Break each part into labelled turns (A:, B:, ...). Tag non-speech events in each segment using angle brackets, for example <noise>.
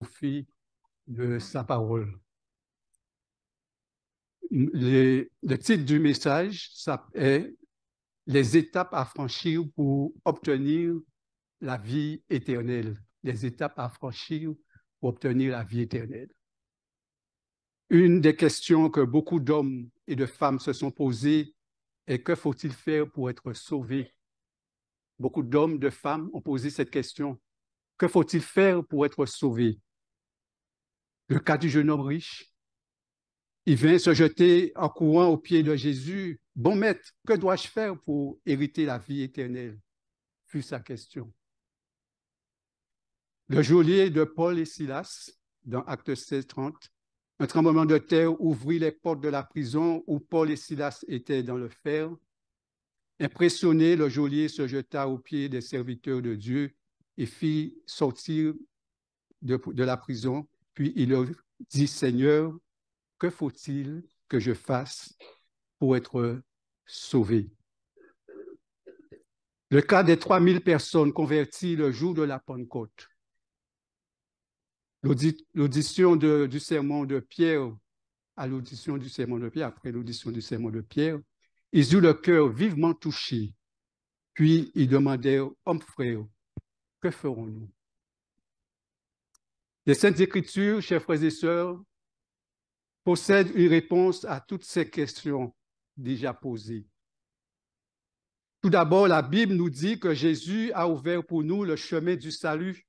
A: profit de sa parole. Le, titre du message ça est Les étapes à franchir pour obtenir la vie éternelle. Les étapes à franchir pour obtenir la vie éternelle. Une des questions que beaucoup d'hommes et de femmes se sont posées est que faut-il faire pour être sauvé? Beaucoup d'hommes, de femmes ont posé cette question. Que faut-il faire pour être sauvé? Le cas du jeune homme riche. Il vient se jeter en courant aux pieds de Jésus. Bon maître, que dois-je faire pour hériter la vie éternelle? fut sa question. Le geôlier de Paul et Silas, dans Acte 16, 30, un tremblement de terre ouvrit les portes de la prison où Paul et Silas étaient dans le fer. Impressionné, le geôlier se jeta aux pieds des serviteurs de Dieu et fit sortir de la prison puis il leur dit, Seigneur, que faut-il que je fasse pour être sauvé? Le cas des 3000 personnes converties le jour de la Pentecôte. L'audition du sermon de Pierre, à l'audition du sermon de Pierre, après l'audition du sermon de Pierre, ils eurent le cœur vivement touché. Puis ils demandèrent, Homme frère, que ferons-nous? Les Saintes Écritures, chers frères et sœurs, possèdent une réponse à toutes ces questions déjà posées. Tout d'abord, la Bible nous dit que Jésus a ouvert pour nous le chemin du salut.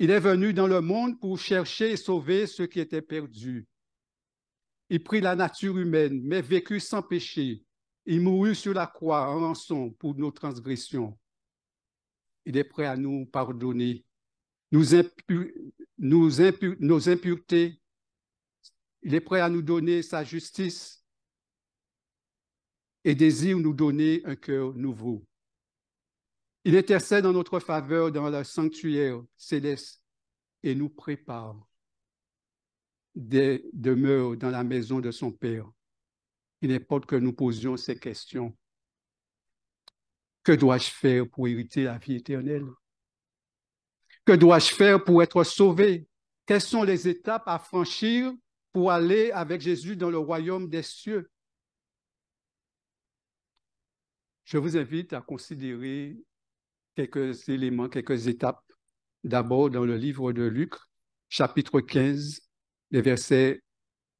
A: Il est venu dans le monde pour chercher et sauver ceux qui étaient perdus. Il prit la nature humaine, mais vécut sans péché. Il mourut sur la croix en rançon pour nos transgressions. Il est prêt à nous pardonner nos impuretés. Il est prêt à nous donner sa justice et désire nous donner un cœur nouveau. Il intercède en notre faveur dans le sanctuaire céleste et nous prépare des demeures dans la maison de son Père. Il importe que nous posions ces questions. Que dois-je faire pour hériter la vie éternelle? Que dois-je faire pour être sauvé? Quelles sont les étapes à franchir pour aller avec Jésus dans le royaume des cieux? Je vous invite à considérer quelques éléments, quelques étapes. D'abord, dans le livre de Luc, chapitre 15, les versets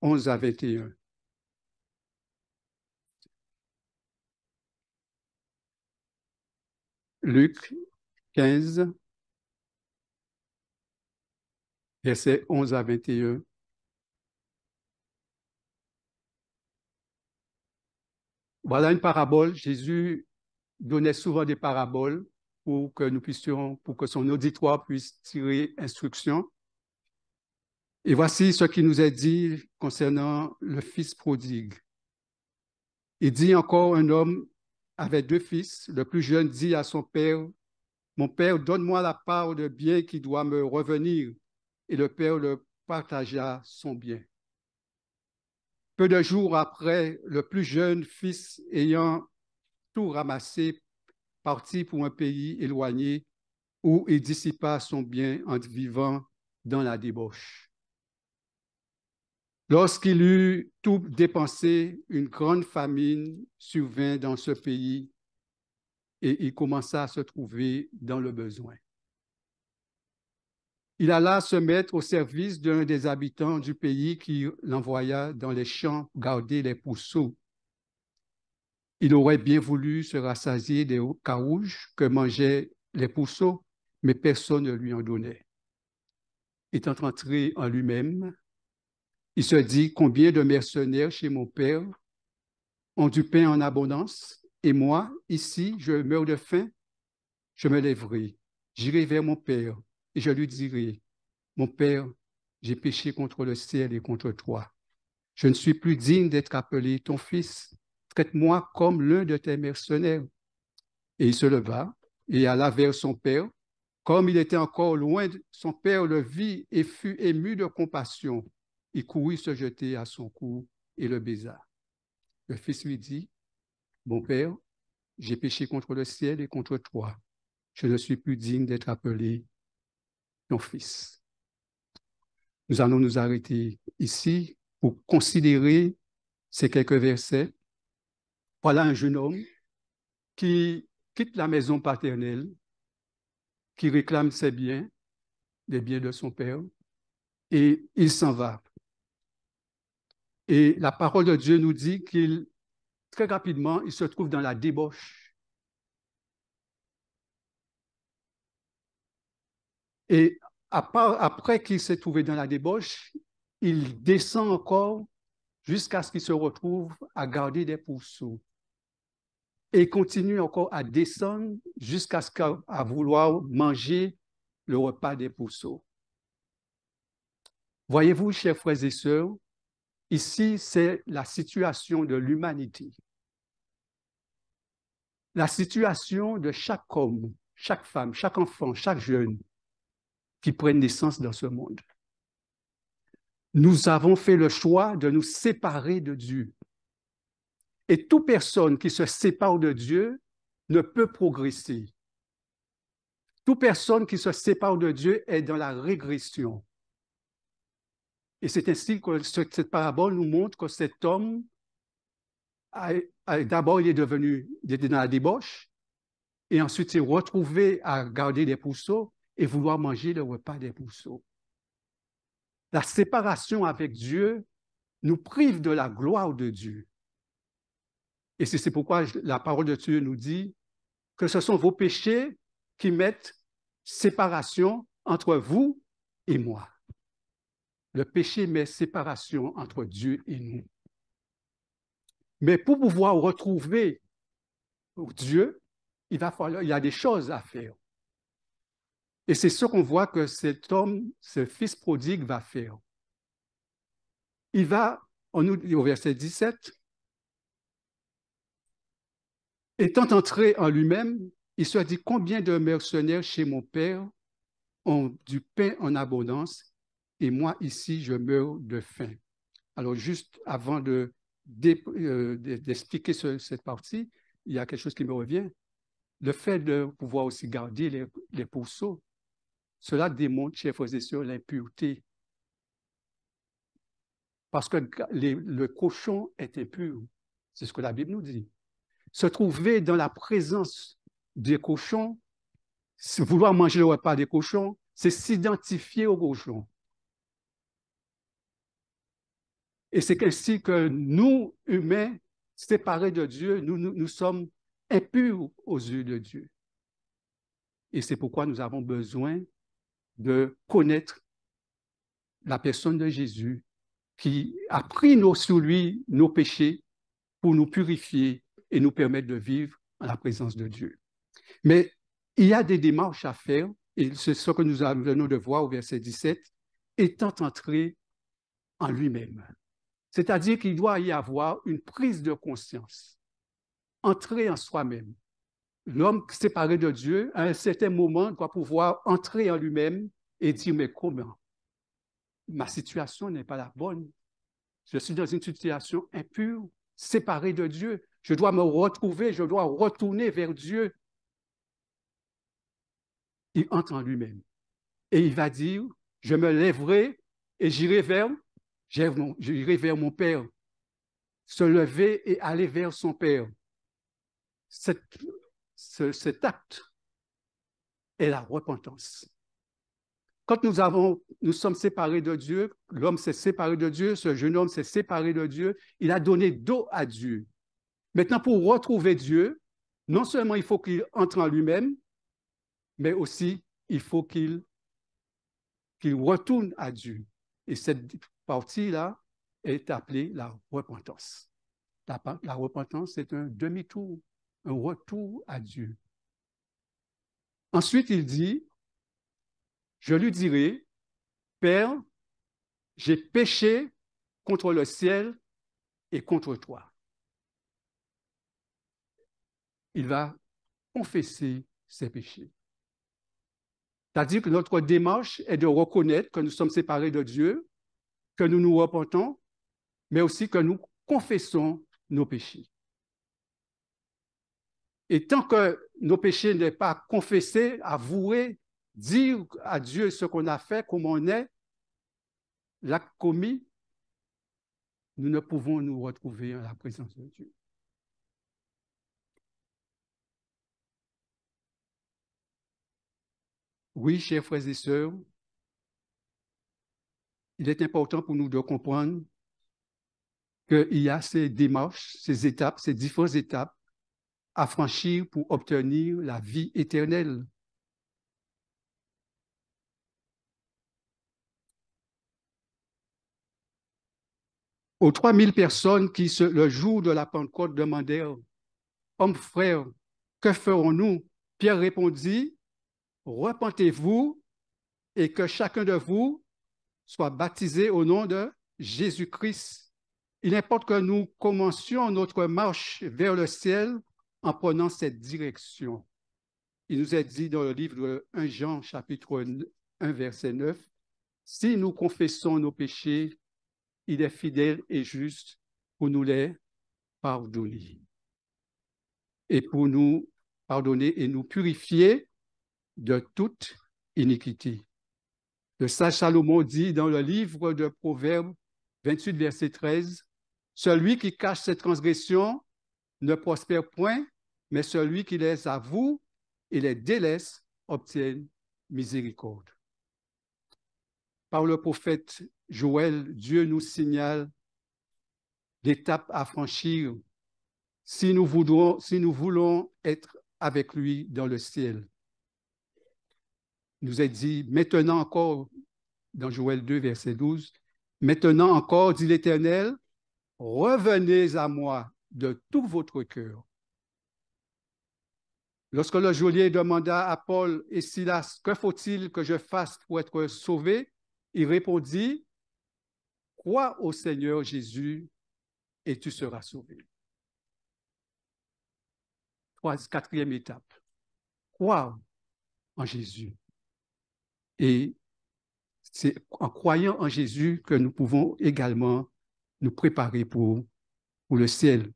A: 11 à 21. Luc 15, versets 11 à 21. Voilà une parabole. Jésus donnait souvent des paraboles pour que nous puissions, pour que son auditoire puisse tirer instruction. Et voici ce qui nous est dit concernant le fils prodigue. Il dit encore un homme avait deux fils. Le plus jeune dit à son père, Mon père, donne-moi la part de bien qui doit me revenir et le père le partagea son bien. Peu de jours après, le plus jeune fils ayant tout ramassé, partit pour un pays éloigné où il dissipa son bien en vivant dans la débauche. Lorsqu'il eut tout dépensé, une grande famine survint dans ce pays et il commença à se trouver dans le besoin il alla se mettre au service d'un des habitants du pays qui l'envoya dans les champs garder les pousseaux. Il aurait bien voulu se rassasier des carouges que mangeaient les pousseaux, mais personne ne lui en donnait. Étant entré en lui-même, il se dit combien de mercenaires chez mon père ont du pain en abondance, et moi, ici, je meurs de faim. Je me lèverai, j'irai vers mon père et je lui dirai, mon Père, j'ai péché contre le ciel et contre toi. Je ne suis plus digne d'être appelé ton fils. Traite-moi comme l'un de tes mercenaires. Et il se leva et alla vers son père. Comme il était encore loin, son père le vit et fut ému de compassion. Il courut se jeter à son cou et le baisa. Le fils lui dit, Mon père, j'ai péché contre le ciel et contre toi. Je ne suis plus digne d'être appelé ton fils. Nous allons nous arrêter ici pour considérer ces quelques versets. Voilà un jeune homme qui quitte la maison paternelle, qui réclame ses biens, les biens de son père, et il s'en va. Et la parole de Dieu nous dit qu'il, très rapidement, il se trouve dans la débauche. Et après qu'il s'est trouvé dans la débauche, il descend encore jusqu'à ce qu'il se retrouve à garder des pourceaux. Et continue encore à descendre jusqu'à ce qu'à vouloir manger le repas des pourceaux. Voyez-vous, chers frères et sœurs, ici, c'est la situation de l'humanité. La situation de chaque homme, chaque femme, chaque enfant, chaque jeune qui prennent naissance dans ce monde. Nous avons fait le choix de nous séparer de Dieu. Et toute personne qui se sépare de Dieu ne peut progresser. Toute personne qui se sépare de Dieu est dans la régression. Et c'est ainsi que cette parabole nous montre que cet homme, d'abord, il est devenu, dans la débauche, et ensuite il s'est retrouvé à garder des pourceaux et vouloir manger le repas des pourceaux. La séparation avec Dieu nous prive de la gloire de Dieu. Et c'est pourquoi la parole de Dieu nous dit que ce sont vos péchés qui mettent séparation entre vous et moi. Le péché met séparation entre Dieu et nous. Mais pour pouvoir retrouver Dieu, il va falloir, il y a des choses à faire. Et c'est ce qu'on voit que cet homme, ce fils prodigue va faire. Il va, on nous dit au verset 17, étant entré en lui-même, il se dit combien de mercenaires chez mon père ont du pain en abondance et moi ici je meurs de faim. Alors juste avant de, euh, d'expliquer cette partie, il y a quelque chose qui me revient. Le fait de pouvoir aussi garder les, les pourceaux, cela démontre, chers frères et sœurs, l'impureté. Parce que le cochon est impur. C'est ce que la Bible nous dit. Se trouver dans la présence des cochons, vouloir manger le repas des cochons, c'est s'identifier aux cochons. Et c'est ainsi que nous, humains, séparés de Dieu, nous, nous, sommes impurs aux yeux de Dieu. Et c'est pourquoi nous avons besoin de connaître la personne de Jésus qui a pris sur lui nos péchés pour nous purifier et nous permettre de vivre en la présence de Dieu. Mais il y a des démarches à faire, et c'est ce que nous venons de voir au verset 17, étant entré en lui-même. C'est-à-dire qu'il doit y avoir une prise de conscience, entrer en soi-même. L'homme séparé de Dieu, à un certain moment, doit pouvoir entrer en lui-même et dire, mais comment? Ma situation n'est pas la bonne. Je suis dans une situation impure, séparée de Dieu. Je dois me retrouver, je dois retourner vers Dieu. Il entre en lui-même. Et il va dire, je me lèverai et j'irai vers J'irai vers mon Père, se lever et aller vers son Père. Cet, acte est la repentance. Quand nous, avons, nous sommes séparés de Dieu, l'homme s'est séparé de Dieu, ce jeune homme s'est séparé de Dieu, il a donné dos à Dieu. Maintenant, pour retrouver Dieu, non seulement il faut qu'il entre en lui-même, mais aussi il faut qu'il retourne à Dieu. Et cette partie-là est appelée la repentance. La, repentance, c'est un demi-tour, un retour à Dieu. Ensuite, il dit, je lui dirai, Père, j'ai péché contre le ciel et contre toi. Il va confesser ses péchés. C'est-à-dire que notre démarche est de reconnaître que nous sommes séparés de Dieu, que nous nous repentons, mais aussi que nous confessons nos péchés. Et tant que nos péchés n'est pas confessés, avoués, dire à Dieu ce qu'on a fait, comment on est, l'acte commis, nous ne pouvons nous retrouver en la présence de Dieu. Oui, chers frères et sœurs, il est important pour nous de comprendre qu'il y a ces démarches, ces étapes, ces différentes étapes à franchir pour obtenir la vie éternelle. Aux 3000 personnes qui, le jour de la Pentecôte, demandèrent Hommes, frères, que ferons-nous? Pierre répondit Repentez-vous et que chacun de vous soit baptisé au nom de Jésus-Christ. Il importe que nous commencions notre marche vers le ciel en prenant cette direction. Il nous est dit dans le livre de 1 Jean, chapitre 1, verset 9, Si nous confessons nos péchés, il est fidèle et juste pour nous les pardonner. Et pour nous pardonner et nous purifier de toute iniquité. Le sage Salomon dit dans le livre de Proverbes 28, verset 13, Celui qui cache ses transgressions ne prospère point, mais celui qui les avoue et les délaisse obtient miséricorde. Par le prophète Joël, Dieu nous signale l'étape à franchir si nous, si nous voulons être avec lui dans le ciel nous est dit, maintenant encore, dans Joël 2, verset 12, maintenant encore, dit l'Éternel, revenez à moi de tout votre cœur. Lorsque le geôlier demanda à Paul et Silas, que faut-il que je fasse pour être sauvé? Il répondit, crois au Seigneur Jésus et tu seras sauvé. quatrième étape. Crois en Jésus et c'est en croyant en Jésus que nous pouvons également nous préparer pour, pour le ciel.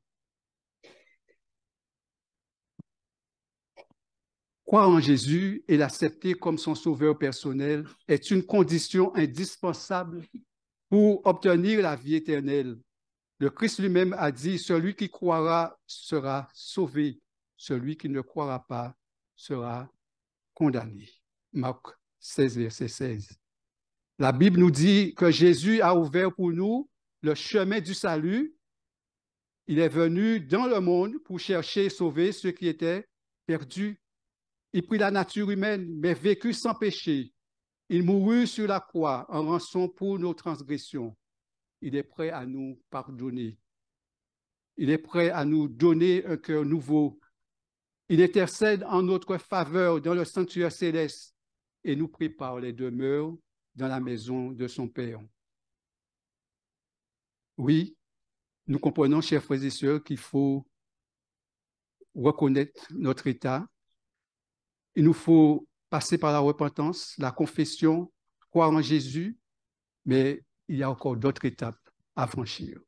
A: Croire en Jésus et l'accepter comme son sauveur personnel est une condition indispensable pour obtenir la vie éternelle. Le Christ lui-même a dit, celui qui croira sera sauvé, celui qui ne croira pas sera condamné. Marc 16, verset 16. La Bible nous dit que Jésus a ouvert pour nous le chemin du salut. Il est venu dans le monde pour chercher et sauver ceux qui étaient perdus. Il prit la nature humaine, mais vécut sans péché. Il mourut sur la croix en rançon pour nos transgressions. Il est prêt à nous pardonner. Il est prêt à nous donner un cœur nouveau. Il intercède en notre faveur dans le sanctuaire céleste et nous prépare les demeures dans la maison de son Père. Oui, nous comprenons, chers frères et sœurs, qu'il faut reconnaître notre état. Il nous faut passer par la repentance, la confession, croire en Jésus, mais il y a encore d'autres étapes à franchir.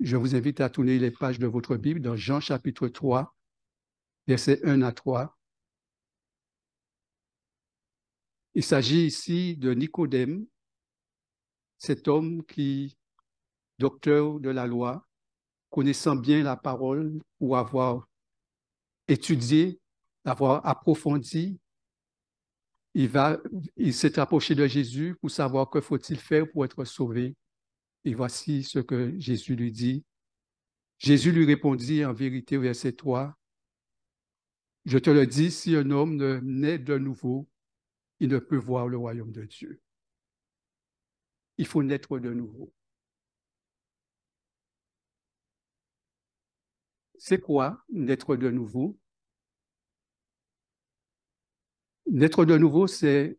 A: Je vous invite à tourner les pages de votre Bible dans Jean chapitre 3, versets 1 à 3. Il s'agit ici de Nicodème, cet homme qui, docteur de la loi, connaissant bien la parole ou avoir étudié, avoir approfondi, il, s'est approché de Jésus pour savoir que faut-il faire pour être sauvé. Et voici ce que Jésus lui dit. Jésus lui répondit en vérité verset 3, Je te le dis, si un homme ne naît de nouveau, il ne peut voir le royaume de Dieu. Il faut naître de nouveau. C'est quoi naître de nouveau? Naître de nouveau, c'est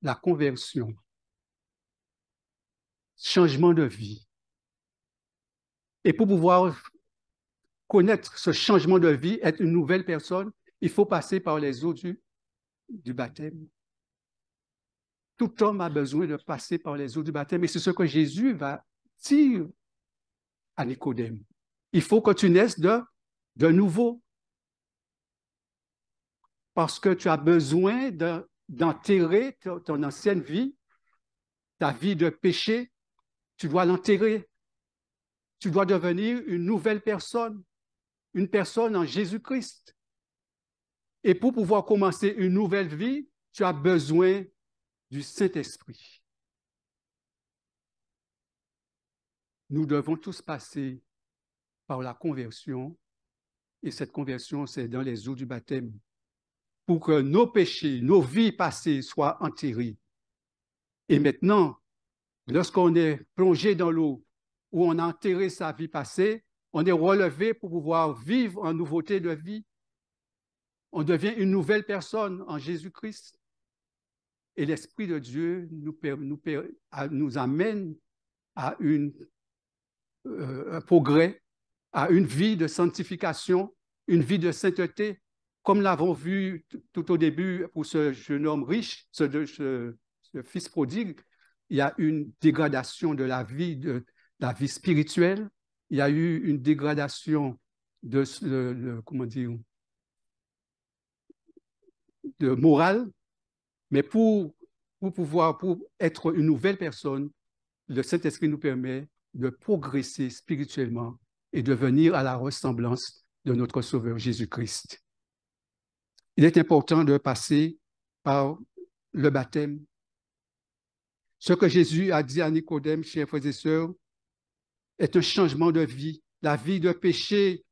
A: la conversion, changement de vie. Et pour pouvoir connaître ce changement de vie, être une nouvelle personne, il faut passer par les eaux du, baptême. Tout homme a besoin de passer par les eaux du baptême et c'est ce que Jésus va dire à Nicodème. Il faut que tu naisses de, de nouveau parce que tu as besoin d'enterrer ton, ancienne vie, ta vie de péché, tu dois l'enterrer. Tu dois devenir une nouvelle personne, une personne en Jésus-Christ. Et pour pouvoir commencer une nouvelle vie, tu as besoin du Saint-Esprit. Nous devons tous passer par la conversion, et cette conversion, c'est dans les eaux du baptême, pour que nos péchés, nos vies passées soient enterrées. Et maintenant, lorsqu'on est plongé dans l'eau, où on a enterré sa vie passée, on est relevé pour pouvoir vivre en nouveauté de vie. On devient une nouvelle personne en Jésus-Christ. Et l'Esprit de Dieu nous, nous, nous amène à euh, un progrès, à une vie de sanctification, une vie de sainteté, comme l'avons vu tout au début pour ce jeune homme riche, ce, fils prodigue, il y a une dégradation de la vie, de, la vie spirituelle, il y a eu une dégradation de, le, comment dire, de morale, mais pour, pour pouvoir, pour être une nouvelle personne, le Saint-Esprit nous permet de progresser spirituellement et de venir à la ressemblance de notre Sauveur Jésus-Christ il est important de passer par le baptême. Ce que Jésus a dit à Nicodème, chers frères et sœurs, est un changement de vie. La vie de péché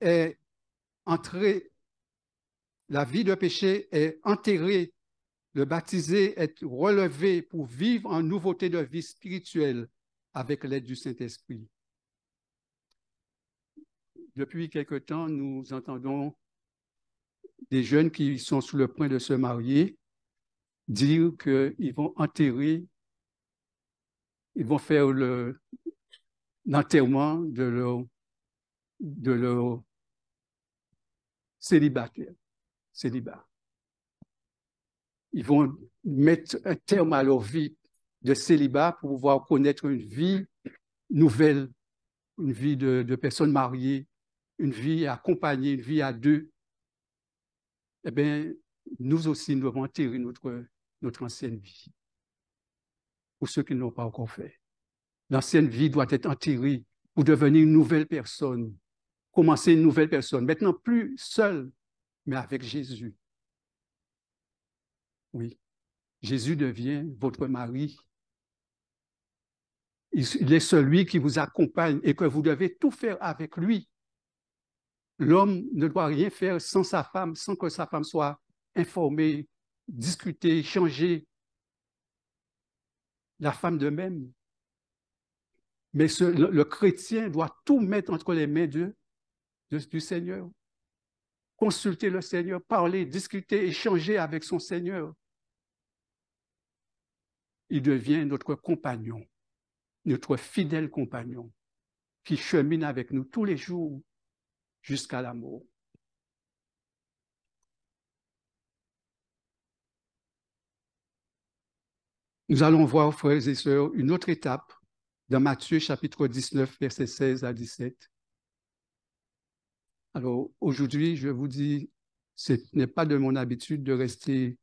A: est entrée, la vie de péché est enterrée. Le baptisé est relevé pour vivre en nouveauté de vie spirituelle avec l'aide du Saint-Esprit. Depuis quelque temps, nous entendons des jeunes qui sont sur le point de se marier dire qu'ils vont enterrer, ils vont faire l'enterrement de leur, de leur célibataire, célibat. Ils vont mettre un terme à leur vie de célibat pour pouvoir connaître une vie nouvelle, une vie de, de personnes mariées, une vie accompagnée, une vie à deux, eh bien, nous aussi, nous devons enterrer notre, ancienne vie. Pour ceux qui ne l'ont pas encore fait. L'ancienne vie doit être enterrée pour devenir une nouvelle personne. Commencer une nouvelle personne. Maintenant, plus seul, mais avec Jésus. Oui. Jésus devient votre mari. Il est celui qui vous accompagne et que vous devez tout faire avec lui. L'homme ne doit rien faire sans sa femme, sans que sa femme soit informée, discutée, échangée. La femme de même. Mais le, chrétien doit tout mettre entre les mains du Seigneur. Consulter le Seigneur, parler, discuter, échanger avec son Seigneur. Il devient notre compagnon, notre fidèle compagnon, qui chemine avec nous tous les jours jusqu'à l'amour. Nous allons voir, frères et sœurs, une autre étape dans Matthieu chapitre 19, versets 16 à 17. Alors aujourd'hui, je vous dis, ce n'est pas de mon habitude de rester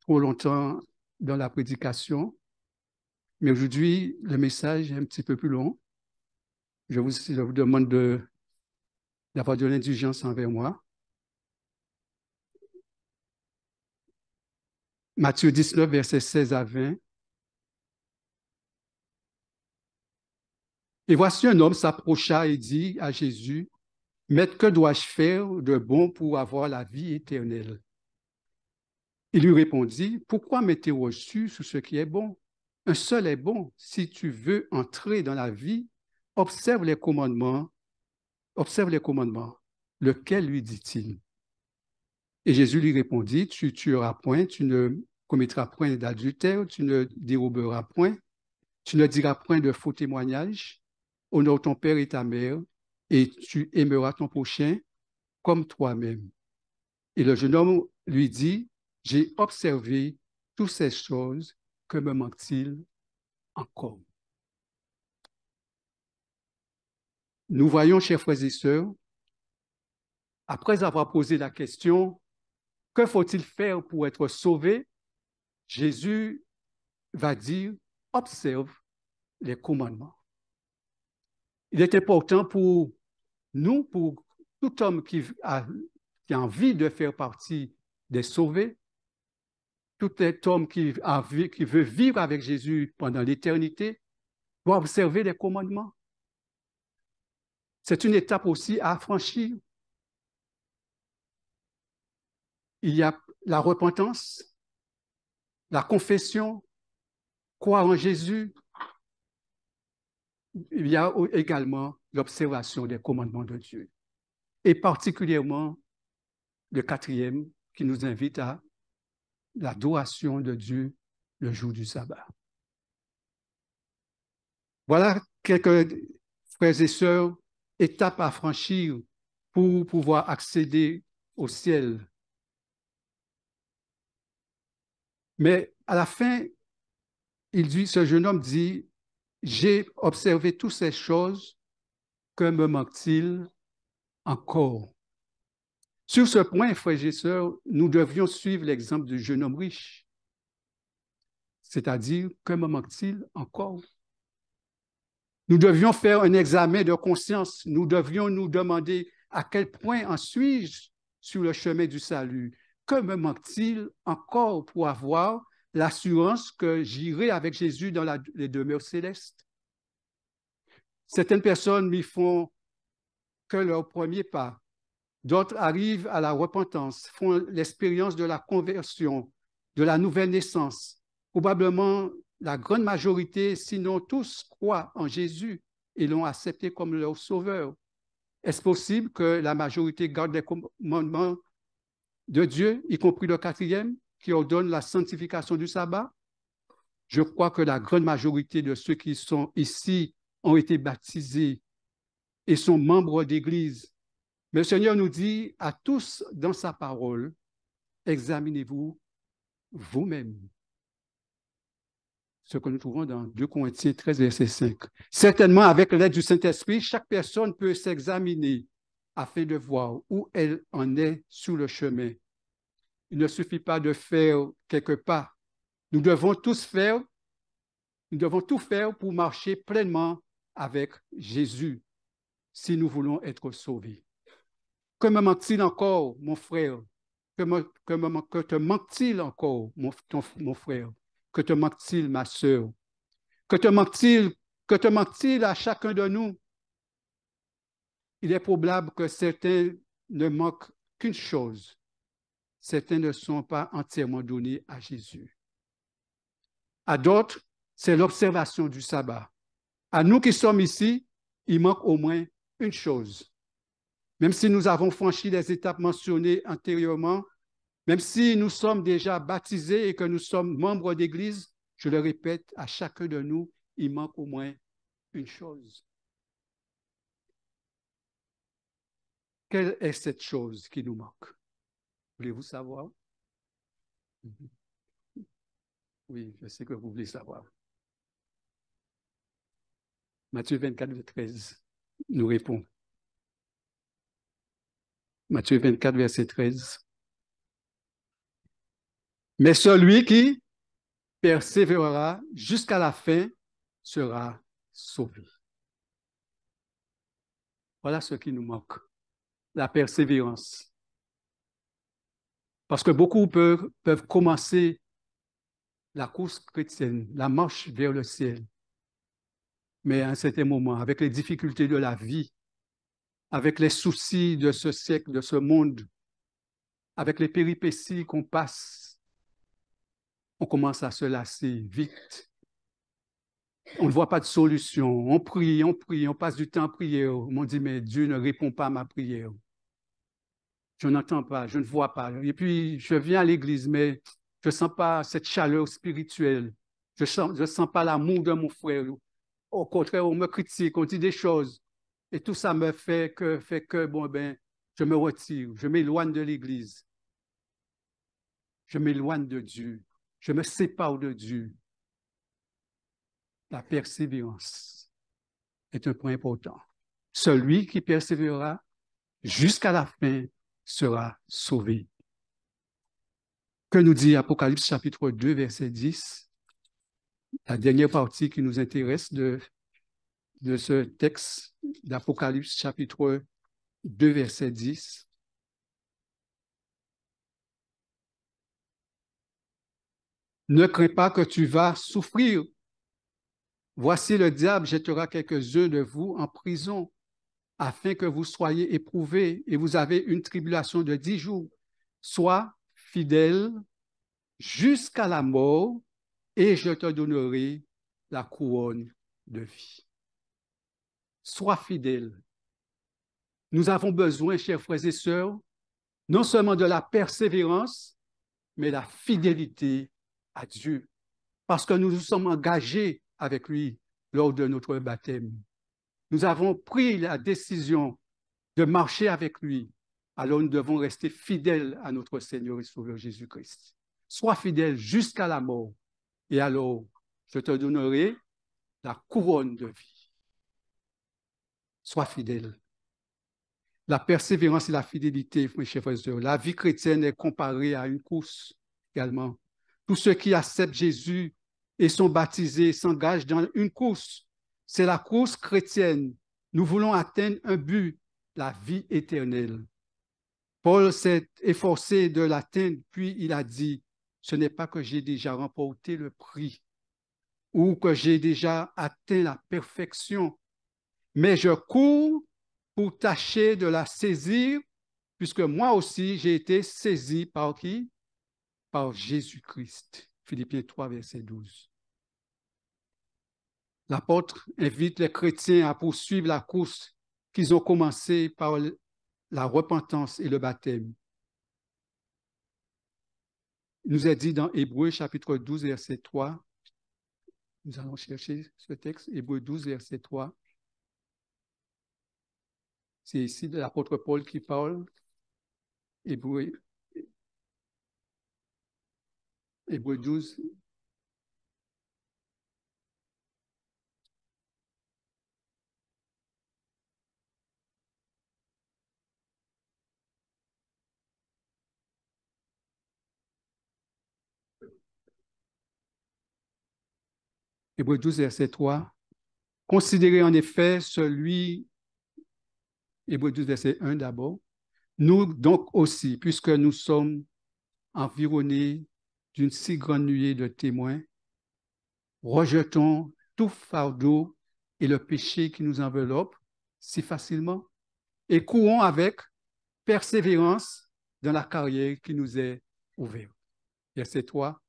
A: trop longtemps dans la prédication, mais aujourd'hui, le message est un petit peu plus long je vous, je vous demande d'avoir de, l'indulgence envers moi. Matthieu 19, versets 16 à 20. Et voici un homme s'approcha et dit à Jésus, Maître, que dois-je faire de bon pour avoir la vie éternelle? Il lui répondit, Pourquoi m'interroges-tu sur ce qui est bon? Un seul est bon. Si tu veux entrer dans la vie, observe les commandements, observe les commandements. Lequel lui dit-il? Et Jésus lui répondit, tu tueras point, tu ne commettras point d'adultère, tu ne déroberas point, tu ne diras point de faux témoignages, honore ton père et ta mère, et tu aimeras ton prochain comme toi-même. Et le jeune homme lui dit, j'ai observé toutes ces choses, que me manque-t-il encore? Nous voyons, chers frères et sœurs, après avoir posé la question, que faut-il faire pour être sauvé Jésus va dire, observe les commandements. Il est important pour nous, pour tout homme qui a, envie de faire partie des sauvés, tout homme qui, qui veut vivre avec Jésus pendant l'éternité, doit observer les commandements. C'est une étape aussi à franchir. Il y a la repentance, la confession, croire en Jésus. Il y a également l'observation des commandements de Dieu. Et particulièrement le quatrième qui nous invite à l'adoration de Dieu le jour du sabbat. Voilà quelques frères et sœurs, étapes à franchir pour pouvoir accéder au ciel. Mais à la fin, il dit, ce jeune homme dit, j'ai observé toutes ces choses, que me manque-t-il encore? Sur ce point, frères et sœurs, nous devrions suivre l'exemple du jeune homme riche. C'est-à-dire, que me manque-t-il encore? Nous devions faire un examen de conscience. Nous devrions nous demander à quel point en suis-je sur le chemin du salut? Que me manque-t-il encore pour avoir l'assurance que j'irai avec Jésus dans les demeures célestes? Certaines personnes m'y font que leur premier pas. D'autres arrivent à la repentance, font l'expérience de la conversion, de la nouvelle naissance. Probablement, la grande majorité, sinon tous, croient en Jésus et l'ont accepté comme leur sauveur. Est-ce possible que la majorité garde les commandements de Dieu, y compris le quatrième, qui ordonne la sanctification du sabbat? Je crois que la grande majorité de ceux qui sont ici ont été baptisés et sont membres d'Église mais le Seigneur nous dit à tous dans sa parole, examinez-vous vous-même. Ce que nous trouvons dans 2 Corinthiens 13, verset 5. Certainement, avec l'aide du Saint-Esprit, chaque personne peut s'examiner afin de voir où elle en est sur le chemin. Il ne suffit pas de faire quelques pas. Nous devons tous faire, nous devons tout faire pour marcher pleinement avec Jésus si nous voulons être sauvés. Que me manque-t-il encore, mon frère? Que, que, te manque-t-il encore, mon, mon frère? Que te manque-t-il, ma sœur? Que te manque-t-il? Que te manque-t-il à chacun de nous? Il est probable que certains ne manquent qu'une chose. Certains ne sont pas entièrement donnés à Jésus. À d'autres, c'est l'observation du sabbat. À nous qui sommes ici, il manque au moins une chose même si nous avons franchi les étapes mentionnées antérieurement, même si nous sommes déjà baptisés et que nous sommes membres d'Église, je le répète, à chacun de nous, il manque au moins une chose. Quelle est cette chose qui nous manque? Voulez-vous savoir? <laughs> Oui, je sais que vous voulez savoir. Matthieu 24, 13 nous répond. Matthieu 24, verset 13. Mais celui qui persévérera jusqu'à la fin sera sauvé. Voilà ce qui nous manque, la persévérance. Parce que beaucoup peuvent, commencer la course chrétienne, la marche vers le ciel. Mais à un certain moment, avec les difficultés de la vie, avec les soucis de ce siècle, de ce monde, avec les péripéties qu'on passe, on commence à se lasser vite. On ne voit pas de solution. On prie, on prie, on passe du temps à prier. On dit, mais Dieu ne répond pas à ma prière. Je n'entends pas, je ne vois pas. Et puis, je viens à l'église, mais je ne sens pas cette chaleur spirituelle. Je ne sens, pas l'amour de mon frère. Au contraire, on me critique, on dit des choses. Et tout ça me fait que, fait que bon, ben, je me retire, je m'éloigne de l'Église. Je m'éloigne de Dieu. Je me sépare de Dieu. La persévérance est un point important. Celui qui persévérera jusqu'à la fin sera sauvé. Que nous dit Apocalypse chapitre 2, verset 10? la dernière partie qui nous intéresse de, de ce texte d'Apocalypse chapitre 2, verset 10. Ne crains pas que tu vas souffrir. Voici le diable jettera quelques-uns de vous en prison afin que vous soyez éprouvés et vous avez une tribulation de dix jours. Sois fidèle jusqu'à la mort et je te donnerai la couronne de vie. Sois fidèle. Nous avons besoin, chers frères et sœurs, non seulement de la persévérance, mais la fidélité à Dieu, parce que nous nous sommes engagés avec lui lors de notre baptême. Nous avons pris la décision de marcher avec lui, alors nous devons rester fidèles à notre Seigneur et Sauveur Jésus-Christ. Sois fidèle jusqu'à la mort, et alors je te donnerai la couronne de vie. Sois fidèle. La persévérance et la fidélité, mes chers frères et sœurs, la vie chrétienne est comparée à une course également. Tous ceux qui acceptent Jésus et sont baptisés s'engagent dans une course. C'est la course chrétienne. Nous voulons atteindre un but, la vie éternelle. Paul s'est efforcé de l'atteindre, puis il a dit, ce n'est pas que j'ai déjà remporté le prix ou que j'ai déjà atteint la perfection, mais je cours pour tâcher de la saisir, puisque moi aussi j'ai été saisi par qui? Par Jésus-Christ. Philippiens 3, verset 12. L'apôtre invite les chrétiens à poursuivre la course qu'ils ont commencée par la repentance et le baptême. Il nous est dit dans Hébreu chapitre 12, verset 3. Nous allons chercher ce texte, Hébreu 12, verset 3. C'est ici l'apôtre Paul qui parle. Hébreu, Hébreu 12, Hébreu 12, verset 3. Considérez en effet celui, Hébreu 12, verset 1 d'abord. Nous donc aussi, puisque nous sommes environnés d'une si grande nuée de témoins, rejetons tout fardeau et le péché qui nous enveloppe si facilement et courons avec persévérance dans la carrière qui nous est ouverte. Verset 3.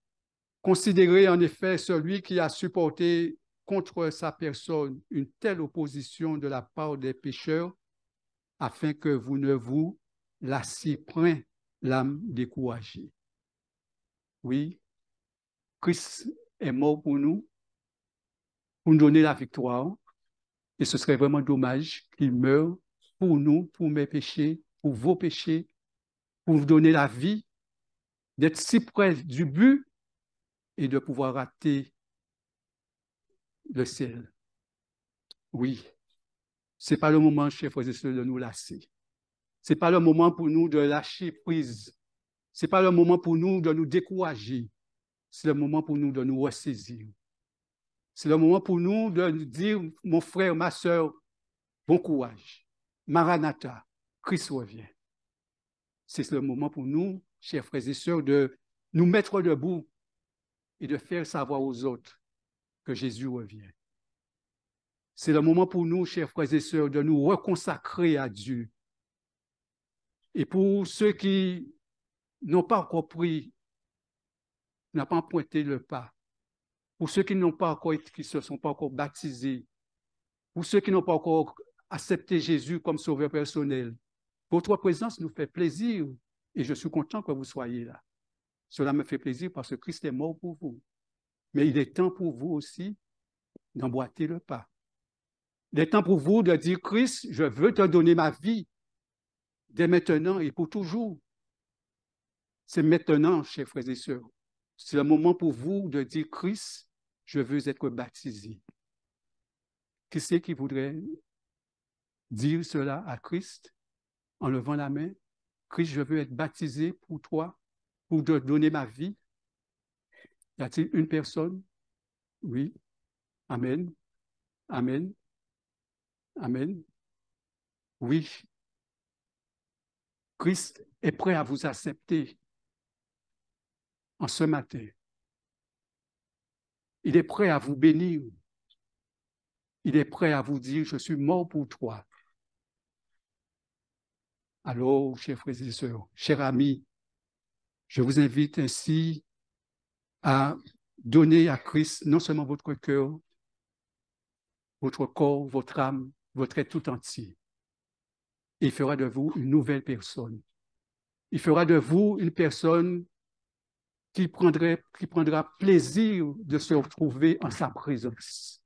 A: Considérez en effet celui qui a supporté contre sa personne une telle opposition de la part des pécheurs, afin que vous ne vous lassiez point l'âme découragée. Oui, Christ est mort pour nous, pour nous donner la victoire, et ce serait vraiment dommage qu'il meure pour nous, pour mes péchés, pour vos péchés, pour vous donner la vie, d'être si près du but et de pouvoir rater le ciel. Oui, ce n'est pas le moment, chers frères et sœurs, de nous lasser. Ce n'est pas le moment pour nous de lâcher prise. Ce n'est pas le moment pour nous de nous décourager. C'est le moment pour nous de nous ressaisir. C'est le moment pour nous de dire, mon frère, ma soeur, bon courage. Maranatha, Christ revient. C'est le moment pour nous, chers frères et sœurs, de nous mettre debout et de faire savoir aux autres que Jésus revient. C'est le moment pour nous, chers frères et sœurs, de nous reconsacrer à Dieu. Et pour ceux qui n'ont pas encore pris, n'ont pas pointé le pas, pour ceux qui n'ont pas encore, qui se sont pas encore baptisés, pour ceux qui n'ont pas encore accepté Jésus comme sauveur personnel, votre présence nous fait plaisir et je suis content que vous soyez là. Cela me fait plaisir parce que Christ est mort pour vous. Mais il est temps pour vous aussi d'emboîter le pas. Il est temps pour vous de dire, Christ, je veux te donner ma vie dès maintenant et pour toujours. C'est maintenant, chers frères et sœurs. C'est le moment pour vous de dire, Christ, je veux être baptisé. Qui c'est qui voudrait dire cela à Christ en levant la main? Christ, je veux être baptisé pour toi pour te donner ma vie? Y a-t-il une personne? Oui. Amen. Amen. Amen. Oui. Christ est prêt à vous accepter en ce matin. Il est prêt à vous bénir. Il est prêt à vous dire, je suis mort pour toi. Alors, chers frères et sœurs, chers amis, je vous invite ainsi à donner à Christ non seulement votre cœur, votre corps, votre âme, votre être tout entier. Il fera de vous une nouvelle personne. Il fera de vous une personne qui, prendra plaisir de se retrouver en sa présence.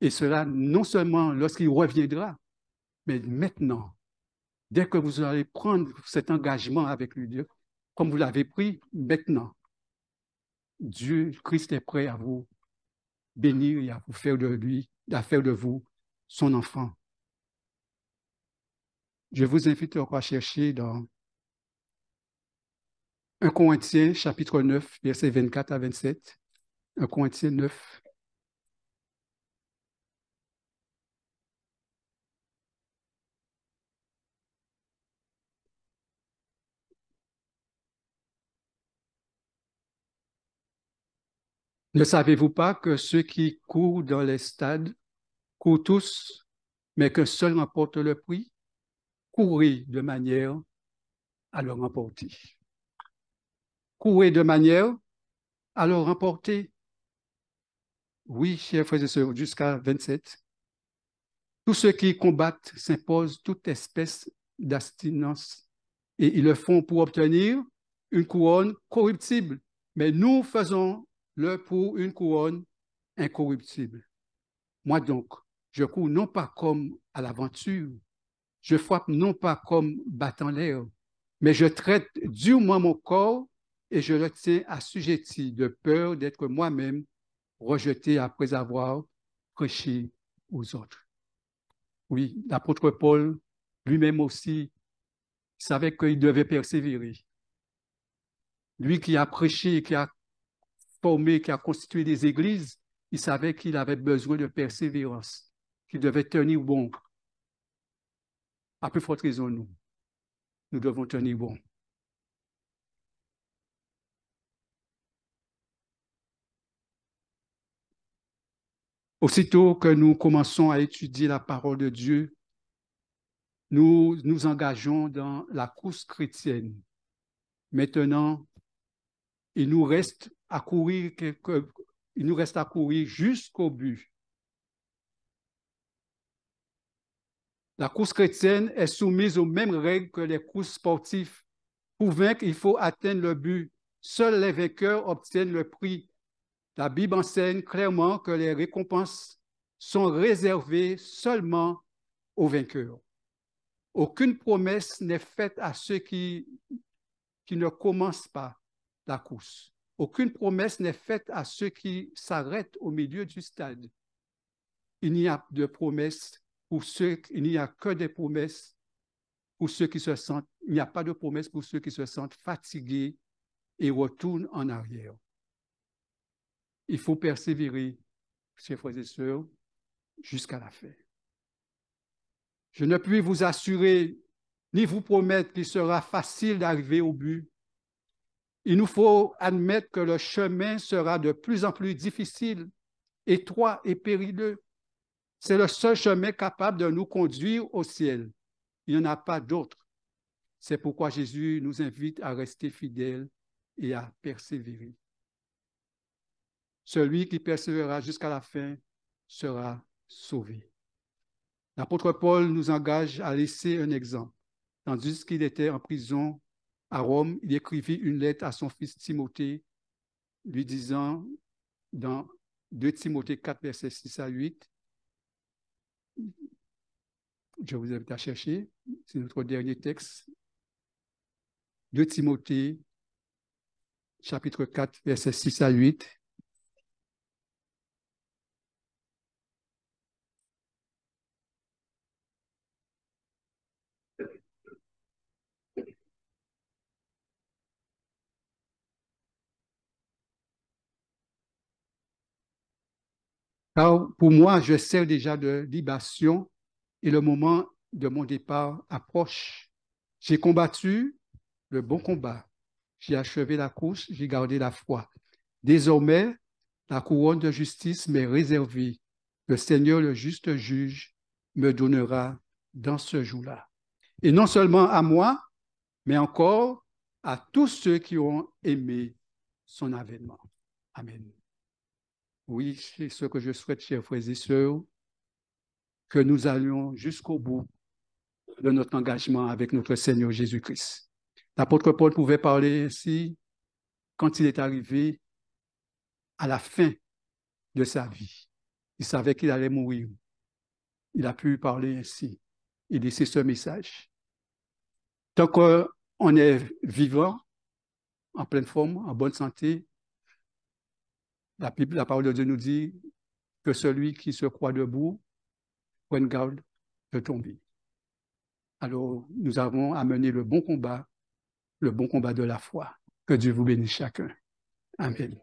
A: Et cela non seulement lorsqu'il reviendra, mais maintenant, dès que vous allez prendre cet engagement avec lui, Dieu, comme vous l'avez pris maintenant, Dieu, Christ est prêt à vous bénir et à vous faire de lui, à faire de vous son enfant. Je vous invite à chercher dans 1 Corinthiens chapitre 9, versets 24 à 27. 1 Corinthiens 9, Ne savez-vous pas que ceux qui courent dans les stades courent tous, mais qu'un seul remporte le prix? Courez de manière à le remporter. Courez de manière à le remporter. Oui, chers frères et sœurs, jusqu'à 27. Tous ceux qui combattent s'imposent toute espèce d'abstinence et ils le font pour obtenir une couronne corruptible. Mais nous faisons le pour une couronne incorruptible. Moi donc, je cours non pas comme à l'aventure, je frappe non pas comme battant l'air, mais je traite durement mon corps et je le tiens assujetti de peur d'être moi-même rejeté après avoir prêché aux autres. Oui, l'apôtre Paul lui-même aussi savait qu'il devait persévérer. Lui qui a prêché, qui a formé, qui a constitué des églises, il savait qu'il avait besoin de persévérance, qu'il devait tenir bon. À plus forte raison, nous. Nous devons tenir bon. Aussitôt que nous commençons à étudier la parole de Dieu, nous nous engageons dans la course chrétienne. Maintenant, il nous reste à courir, jusqu'au but. La course chrétienne est soumise aux mêmes règles que les courses sportives. Pour vaincre, il faut atteindre le but. Seuls les vainqueurs obtiennent le prix. La Bible enseigne clairement que les récompenses sont réservées seulement aux vainqueurs. Aucune promesse n'est faite à ceux qui, ne commencent pas la course. Aucune promesse n'est faite à ceux qui s'arrêtent au milieu du stade. Il n'y a de promesse pour ceux, il n'y a que des promesses pour ceux qui se sentent, il n'y a pas de promesse pour ceux qui se sentent fatigués et retournent en arrière. Il faut persévérer, chers frères et sœurs, jusqu'à la fin. Je ne puis vous assurer ni vous promettre qu'il sera facile d'arriver au but, il nous faut admettre que le chemin sera de plus en plus difficile, étroit et périlleux. C'est le seul chemin capable de nous conduire au ciel. Il n'y en a pas d'autre. C'est pourquoi Jésus nous invite à rester fidèles et à persévérer. Celui qui persévérera jusqu'à la fin sera sauvé. L'apôtre Paul nous engage à laisser un exemple. Tandis qu'il était en prison, à Rome, il écrivit une lettre à son fils Timothée, lui disant dans 2 Timothée 4, versets 6 à 8, je vous invite à chercher, c'est notre dernier texte, 2 Timothée, chapitre 4, versets 6 à 8. Car pour moi, je sers déjà de libation et le moment de mon départ approche. J'ai combattu le bon combat. J'ai achevé la course, j'ai gardé la foi. Désormais, la couronne de justice m'est réservée. Le Seigneur, le juste juge, me donnera dans ce jour-là. Et non seulement à moi, mais encore à tous ceux qui ont aimé son avènement. Amen. Oui, c'est ce que je souhaite, chers frères et sœurs, que nous allions jusqu'au bout de notre engagement avec notre Seigneur Jésus-Christ. L'apôtre Paul pouvait parler ainsi quand il est arrivé à la fin de sa vie. Il savait qu'il allait mourir. Il a pu parler ainsi et laisser ce message. Tant qu'on est vivant, en pleine forme, en bonne santé, la, parole de Dieu nous dit que celui qui se croit debout prenne garde de tomber. Alors, nous avons amené le bon combat, le bon combat de la foi. Que Dieu vous bénisse chacun. Amen.